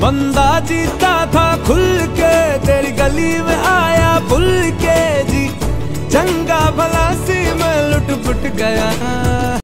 बंदा जीता था खुल के, तेरी गली में आया भूल के जी। चंगा भला सी मैं लुट पुट गया।